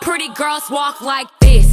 Pretty girls walk like this.